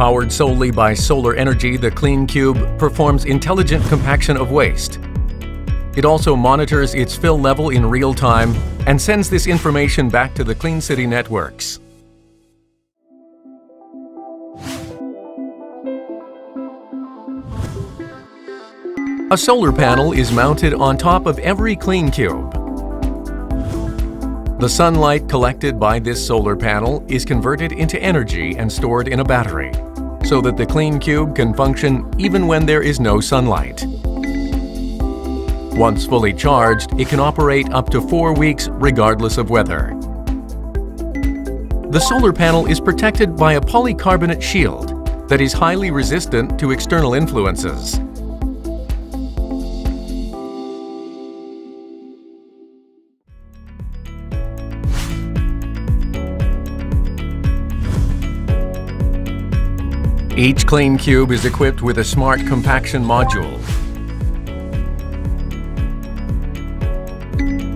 Powered solely by solar energy, the Clean Cube performs intelligent compaction of waste. It also monitors its fill level in real time and sends this information back to the Clean City networks. A solar panel is mounted on top of every Clean Cube. The sunlight collected by this solar panel is converted into energy and stored in a battery so that the Clean Cube can function even when there is no sunlight. Once fully charged, it can operate up to four weeks regardless of weather. The solar panel is protected by a polycarbonate shield that is highly resistant to external influences. Each Clean Cube is equipped with a smart compaction module.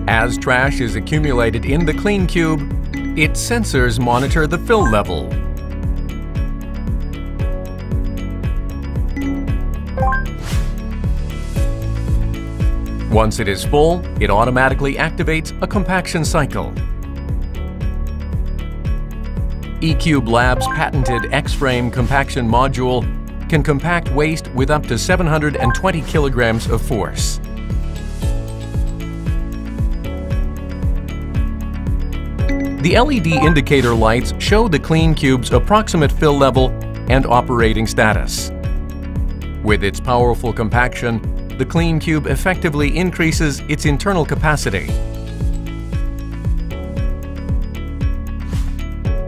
As trash is accumulated in the Clean Cube, its sensors monitor the fill level. Once it is full, it automatically activates a compaction cycle. eCube Labs' patented X-Frame compaction module can compact waste with up to 720 kilograms of force. The LED indicator lights show the Clean Cube's approximate fill level and operating status. With its powerful compaction, the Clean Cube effectively increases its internal capacity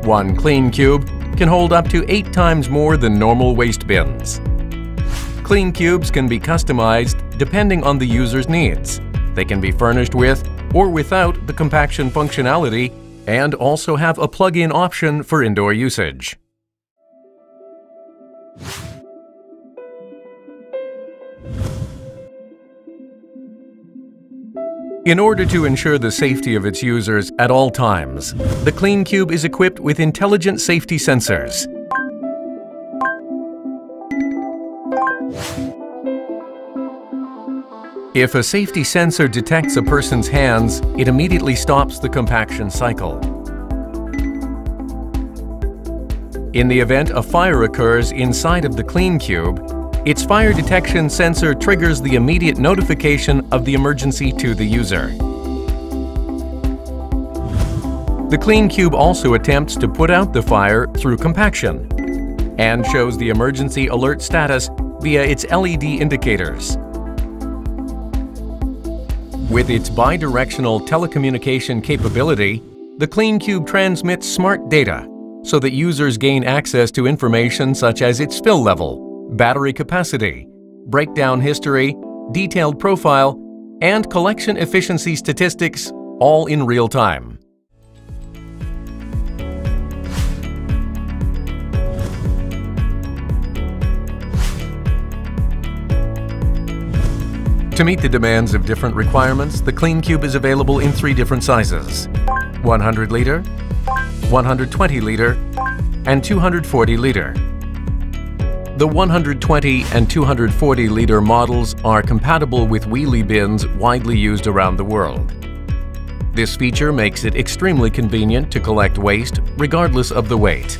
One Clean Cube can hold up to eight times more than normal waste bins. Clean Cubes can be customized depending on the user's needs. They can be furnished with or without the compaction functionality and also have a plug-in option for indoor usage. In order to ensure the safety of its users at all times, the Clean Cube is equipped with intelligent safety sensors. If a safety sensor detects a person's hands, it immediately stops the compaction cycle. In the event a fire occurs inside of the Clean Cube, its fire detection sensor triggers the immediate notification of the emergency to the user. The Clean Cube also attempts to put out the fire through compaction and shows the emergency alert status via its LED indicators. With its bidirectional telecommunication capability, the CleanCube transmits smart data so that users gain access to information such as its fill level, battery capacity, breakdown history, detailed profile, and collection efficiency statistics all in real time. To meet the demands of different requirements, the Clean Cube is available in three different sizes 100 liter, 120 liter, and 240 liter. The 120 and 240 litre models are compatible with wheelie bins widely used around the world. This feature makes it extremely convenient to collect waste regardless of the weight.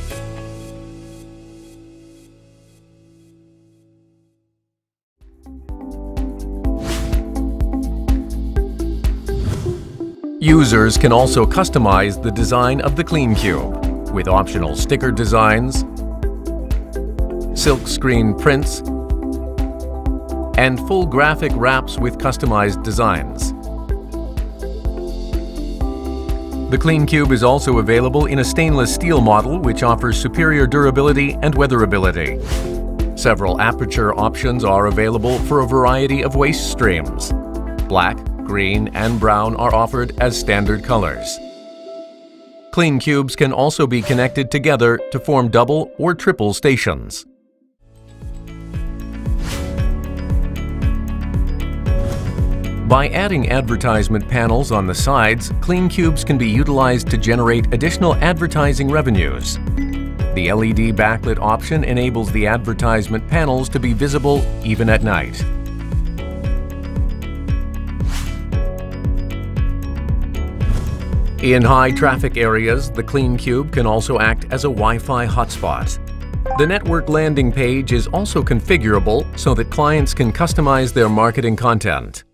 Users can also customize the design of the Clean Cube with optional sticker designs, silkscreen prints, and full graphic wraps with customized designs. The Clean Cube is also available in a stainless steel model which offers superior durability and weatherability. Several aperture options are available for a variety of waste streams. Black, green, and brown are offered as standard colors. Clean Cubes can also be connected together to form double or triple stations. By adding advertisement panels on the sides, Clean Cubes can be utilized to generate additional advertising revenues. The LED backlit option enables the advertisement panels to be visible even at night. In high traffic areas, the CleanCube can also act as a Wi-Fi hotspot. The network landing page is also configurable so that clients can customize their marketing content.